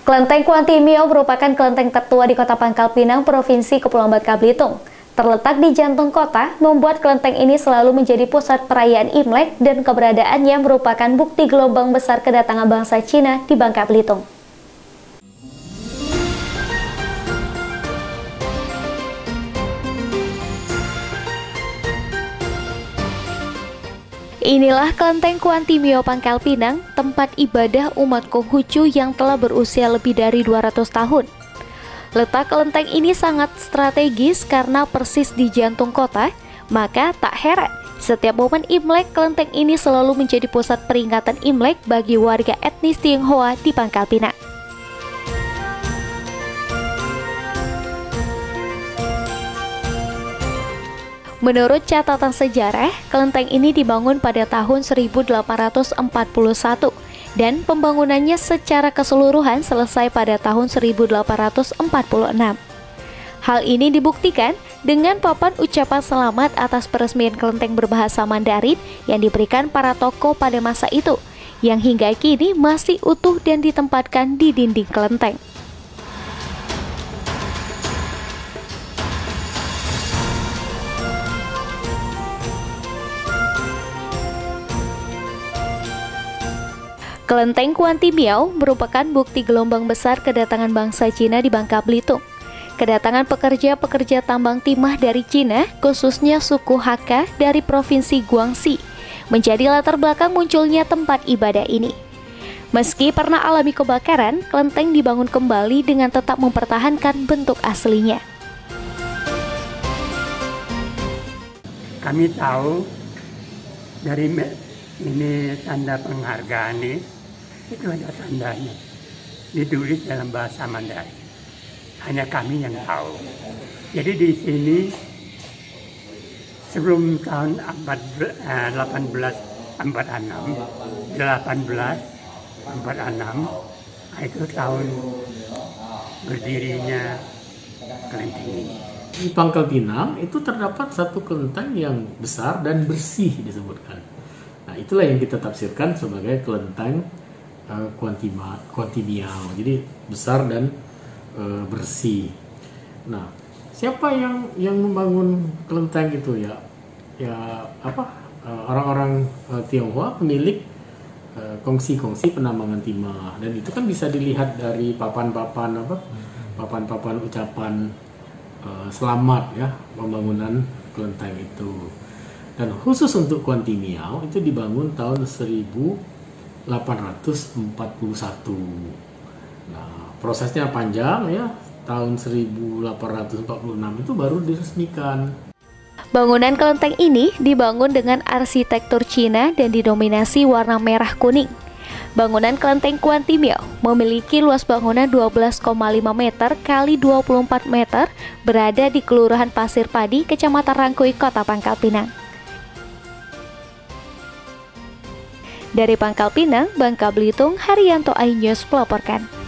Kelenteng Kuantimio merupakan kelenteng tertua di kota Pangkal Pinang, Provinsi Kepulauan Bangka Belitung. Terletak di jantung kota, membuat kelenteng ini selalu menjadi pusat perayaan Imlek dan keberadaannya merupakan bukti gelombang besar kedatangan bangsa Cina di Bangka Belitung. Inilah kelenteng Kuantimio Pangkal Pinang, tempat ibadah umat Konghucu yang telah berusia lebih dari 200 tahun. Letak kelenteng ini sangat strategis karena persis di jantung kota, maka tak heran setiap momen Imlek kelenteng ini selalu menjadi pusat peringatan Imlek bagi warga etnis Tionghoa di Pangkal Pinang. Menurut catatan sejarah, kelenteng ini dibangun pada tahun 1841 dan pembangunannya secara keseluruhan selesai pada tahun 1846. Hal ini dibuktikan dengan papan ucapan selamat atas peresmian kelenteng berbahasa Mandarin yang diberikan para tokoh pada masa itu, yang hingga kini masih utuh dan ditempatkan di dinding kelenteng. Kelenteng Kuanti Miao merupakan bukti gelombang besar kedatangan bangsa Cina di Bangka Belitung. Kedatangan pekerja-pekerja tambang timah dari Cina, khususnya suku Hakka dari Provinsi Guangxi, menjadi latar belakang munculnya tempat ibadah ini. Meski pernah alami kebakaran, kelenteng dibangun kembali dengan tetap mempertahankan bentuk aslinya. Kami tahu dari ini tanda penghargaan ini itu ada tandanya. Ditulis dalam bahasa Mandarin. Hanya kami yang tahu. Jadi di sini sebelum tahun 1846, 1846 itu tahun berdirinya kelenteng ini. Di Pangkal Pinang itu terdapat satu kelenteng yang besar dan bersih disebutkan. Nah itulah yang kita tafsirkan sebagai kelenteng kuantima. Jadi besar dan uh, bersih. Nah, siapa yang yang membangun kelenteng itu ya? Ya apa? Uh, orang-orang uh, Tionghoa pemilik kongsi-kongsi penambangan timah dan itu kan bisa dilihat dari papan-papan apa? Papan-papan ucapan uh, selamat ya pembangunan kelenteng itu. Dan khusus untuk Kuantimiao itu dibangun tahun 1000 841. Nah, prosesnya panjang ya. Tahun 1846 itu baru diresmikan. Bangunan kelenteng ini dibangun dengan arsitektur Cina dan didominasi warna merah kuning. Bangunan kelenteng Kuantimio memiliki luas bangunan 12,5 meter kali 24 meter berada di Kelurahan Pasir Padi, Kecamatan Rangkui, Kota Pangkal Pinang. Dari Pangkal Pinang, Bangka Belitung, Haryanto Ainyus melaporkan.